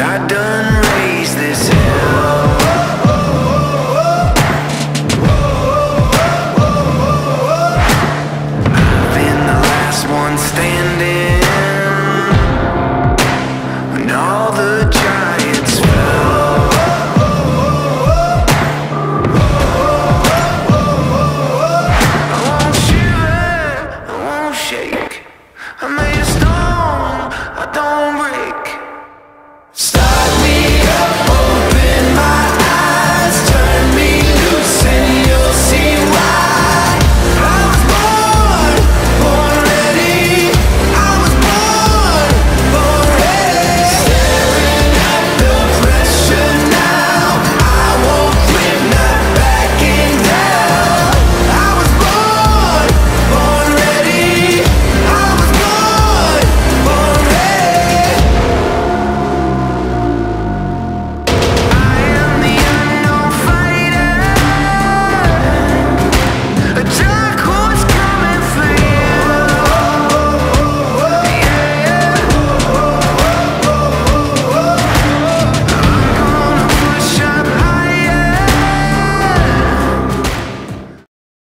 I done raised this hell